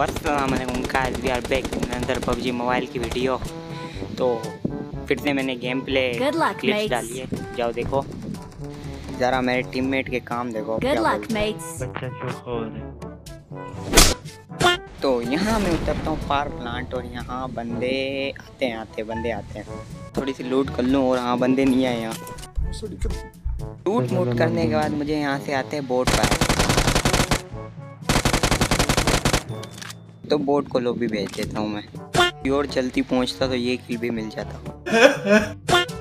वालेकुम guys we are back in अंदर PUBG mobile की वीडियो। तो फिर से मैंने गेम प्ले क्लिप्स डाली है। जाओ देखो। ज़रा मेरे टीममेट के काम देखो Good luck, mates. तो यहाँ मैं उतरता हूँ पार प्लांट और यहाँ बंदे आते हैं आते बंदे आते हैं। थोड़ी सी लूट कर लूँ और हाँ बंदे नहीं आए यहाँ। लूट मूट करने के बाद मुझे यहाँ से आते हैं बोट पर। तो बोट को लोबी भेज देता हूँ मैं। और जल्दी पहुँचता तो ये किल भी मिल जाता।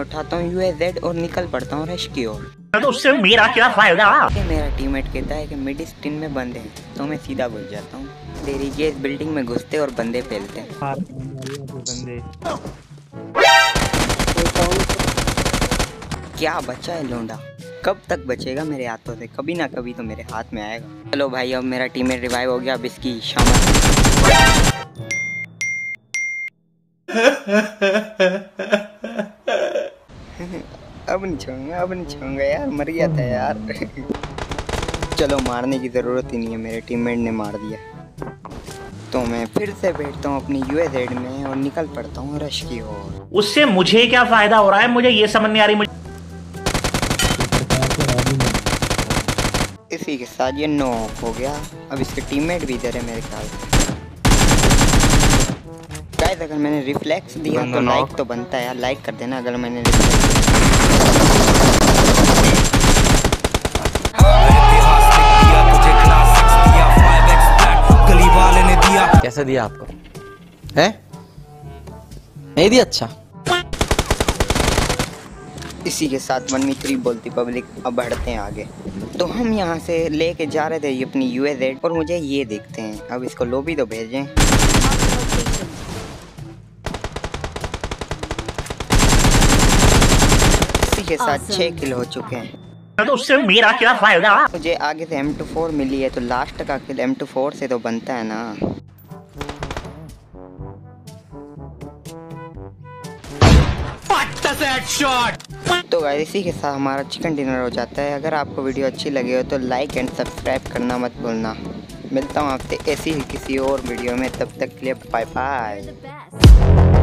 उठाता हूँ यू जेड और निकल पड़ता हूँ रश की ओर। तो उससे मेरा क्या फ़ायदा? मेरा टीममेट कहता है कि मिड स्टिन में बंदे हैं तो मैं सीधा घुस जाता हूँ। देरी के इस बिल्डिंग में घुसते और बंदे फैलते हैं क्या बचा है लोंडा? कब तक बचेगा मेरे हाथों से? कभी ना कभी तो मेरे हाथ में आएगा। चलो भाई, अब मेरा टीममेट रिवाइव हो गया। अब इसकी शाम अब नहीं छोड़ूँगा अब नहीं छोड़ूँगा यार। मर गया था यार। चलो, मारने की ज़रूरत ही नहीं है। मेरे टीममेट ने मार दिया। तो मैं फिर से बैठता हूँ अपनी यूएस में और निकल पड़ता हूँ रश की ओर। उससे मुझे क्या फ़ायदा हो रहा है? मुझे ये समझ नहीं आ रही। मुझे इसी के साथ ये नो हो गया। अब इसके टीममेट भी इधर है मेरे ख्याल गाइस अगर मैंने रिफ्लेक्स दिया तो लाइक तो बनता है यार। लाइक कर देना अगर मैंने reflex गली वाले ने दिया। कैसे दिया आपको? है? नहीं दिया? अच्छा। इसी के साथ वन थ्री बोलती पब्लिक अब बढ़ते हैं आगे. तो हम यहाँ से लेके जा रहे थे ये अपनी यू और मुझे ये देखते हैं। अब इसको लोबी तो भेजें। इसी के साथ छः किल हो चुके हैं। तो उससे मेरा क्या फ़ायदा? मुझे आगे से M24 मिली है तो लास्ट का किल M24 से तो बनता है ना। तो गाय इसी के साथ हमारा चिकन डिनर हो जाता है। अगर आपको वीडियो अच्छी लगे हो तो लाइक एंड सब्सक्राइब करना मत भूलना। मिलता हूँ आपसे ऐसी ही किसी और वीडियो में। तब तक के लिए बाय बाय.